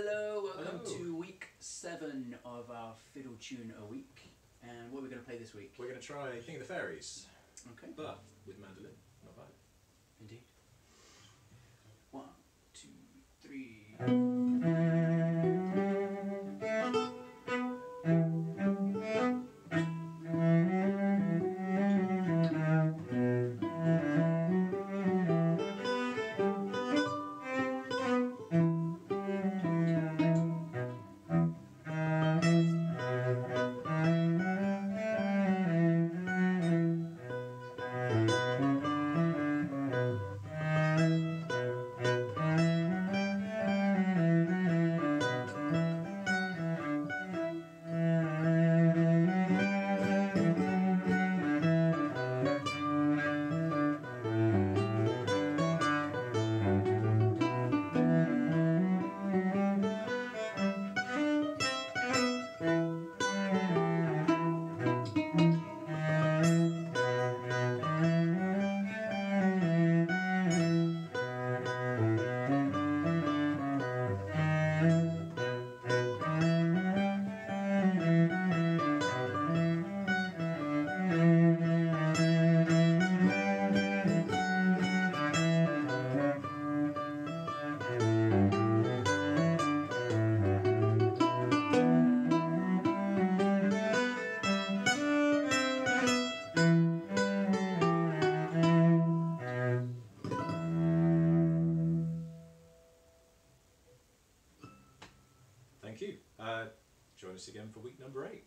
Hello, welcome Hello. to week seven of our Fiddle Tune a Week. And what are we going to play this week? We're going to try King of the Fairies, Okay. but with mandolin. Thank you. Uh, join us again for week number eight.